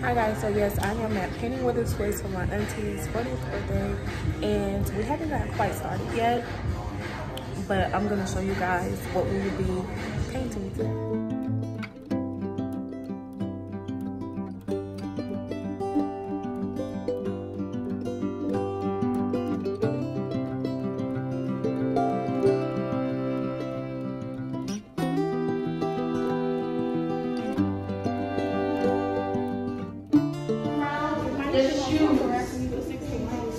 Hi guys, so yes, I am at Painting with a Twist for my auntie's 40th birthday and we haven't got quite started yet, but I'm gonna show you guys what we will be painting today. The shoes.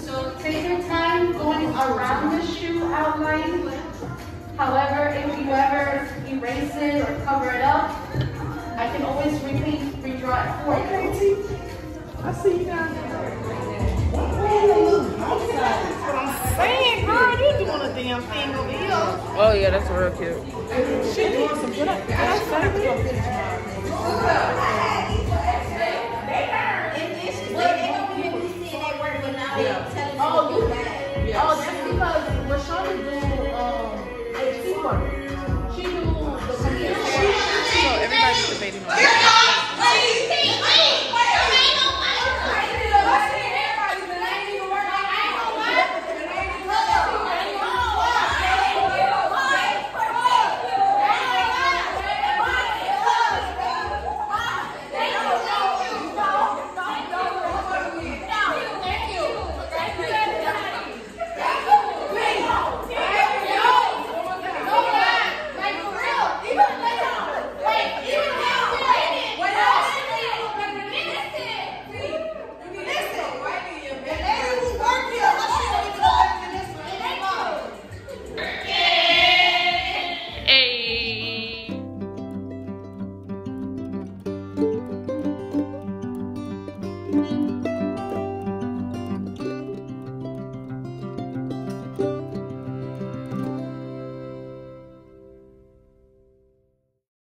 So take your time going around the shoe outline. However, if you ever erase it or cover it up, I can always repaint, redraw it for you. Okay, I see you down there. What I'm saying, girl, you doing a damn thing over here. Oh yeah, that's real cute. She doing some good. because Rashawn is doing um, a teamwork.